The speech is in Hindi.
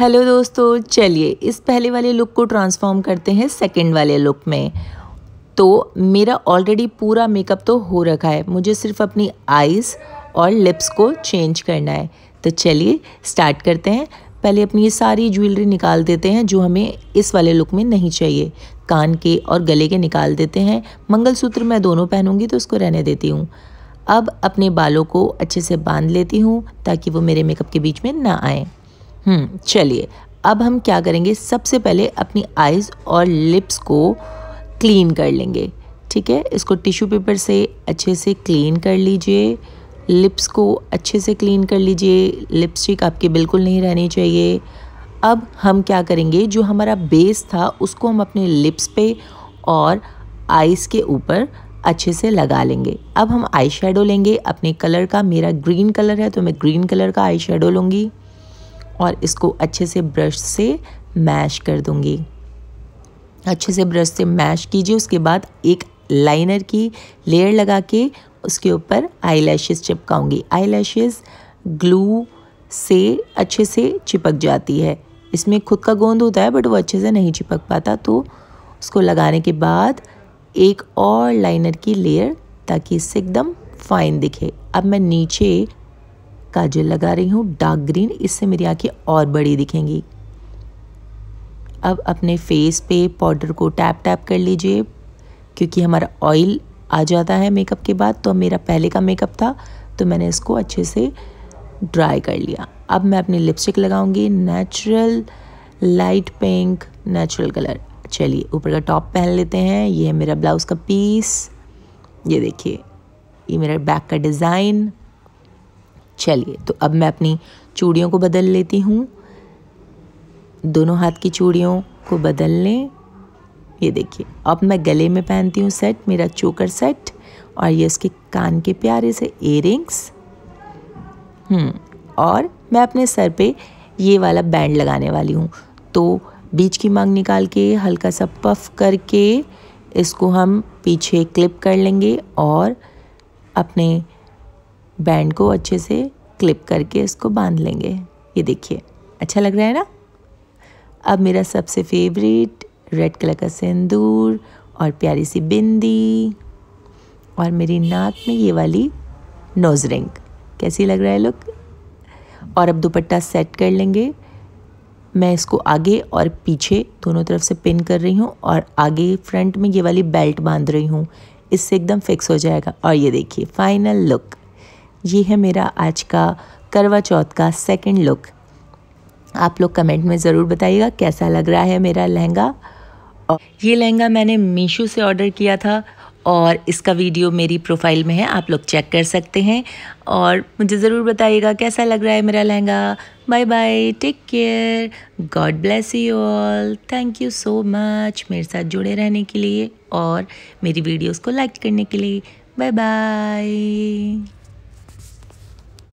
हेलो दोस्तों, चलिए इस पहले वाले लुक को ट्रांसफॉर्म करते हैं सेकंड वाले लुक में। तो मेरा ऑलरेडी पूरा मेकअप तो हो रखा है। मुझे सिर्फ़ अपनी आइज़ और लिप्स को चेंज करना है। तो चलिए स्टार्ट करते हैं। पहले अपनी ये सारी ज्वेलरी निकाल देते हैं, जो हमें इस वाले लुक में नहीं चाहिए। कान के और गले के निकाल देते हैं। मंगलसूत्र मैं दोनों पहनूँगी तो उसको रहने देती हूँ। अब अपने बालों को अच्छे से बाँध लेती हूँ, ताकि वो मेरे मेकअप के बीच में ना आए। चलिए, अब हम क्या करेंगे? सबसे पहले अपनी आइज़ और लिप्स को क्लीन कर लेंगे, ठीक है? इसको टिश्यू पेपर से अच्छे से क्लीन कर लीजिए लिप्स को अच्छे से क्लीन कर लीजिए लिपस्टिक आपकी बिल्कुल नहीं रहनी चाहिए। अब हम क्या करेंगे? जो हमारा बेस था, उसको हम अपने लिप्स पे और आइज़ के ऊपर अच्छे से लगा लेंगे। अब हम आई लेंगे, अपने कलर का, मेरा ग्रीन कलर है तो मैं ग्रीन कलर का आई शेडो लूँगी। और इसको अच्छे से ब्रश से मैश कर दूँगी। अच्छे से ब्रश से मैश कीजिए, उसके बाद एक लाइनर की लेयर लगा के उसके ऊपर आई लैशेज़ चिपकाऊँगी। आई लैशेज़ ग्लू से अच्छे से चिपक जाती है। इसमें खुद का गोंद होता है बट वो अच्छे से नहीं चिपक पाता। तो उसको लगाने के बाद एक और लाइनर की लेयर ताकि इससे एकदम फाइन दिखे। अब मैं नीचे काजल लगा रही हूँ डार्क ग्रीन इससे मेरी आँखें और बड़ी दिखेंगी। अब अपने फेस पे पाउडर को टैप टैप कर लीजिए, क्योंकि हमारा ऑयल आ जाता है मेकअप के बाद तो मेरा पहले का मेकअप था तो मैंने इसको अच्छे से ड्राई कर लिया। अब मैं अपनी lipstick लगाऊँगी natural light pink natural colour चलिए, ऊपर का टॉप पहन लेते हैं, ये है मेरा ब्लाउज़ का पीस ये देखिए, ये मेरा बैक का डिज़ाइन चलिए तो अब मैं अपनी चूड़ियों को बदल लेती हूँ। दोनों हाथ की चूड़ियों को बदल लें। ये देखिए, अब मैं गले में पहनती हूँ सेट, मेरा चोकर सेट, और ये उसके कान के प्यारे से इयरिंग्स हम्म और मैं अपने सर पे ये वाला बैंड लगाने वाली हूँ। तो बीच की मांग निकाल के हल्का सा पफ करके इसको हम पीछे क्लिप कर लेंगे और अपने बैंड को अच्छे से क्लिप करके इसको बाँध लेंगे। ये देखिए अच्छा लग रहा है ना? अब मेरा सबसे फेवरेट रेड कलर का सिंदूर और प्यारी सी बिंदी और मेरी नाक में ये वाली नोज़ रिंग कैसी लग रहा है लुक और अब दुपट्टा सेट कर लेंगे। मैं इसको आगे और पीछे दोनों तरफ़ से पिन कर रही हूँ और आगे फ्रंट में ये वाली बेल्ट बाँध रही हूँ। इससे एकदम फिक्स हो जाएगा। और ये देखिए फाइनल लुक ये है मेरा आज का करवा चौथ का सेकंड लुक आप लोग कमेंट में ज़रूर बताइएगा कैसा लग रहा है मेरा लहंगा. और ये लहंगा मैंने मीशो से ऑर्डर किया था और इसका वीडियो मेरी प्रोफ़ाइल में है, आप लोग चेक कर सकते हैं. और मुझे ज़रूर बताइएगा कैसा लग रहा है मेरा lehenga. Bye bye take care God bless you all thank you so much मेरे साथ जुड़े रहने के लिए और मेरी वीडियोस को लाइक करने के लिए. Bye bye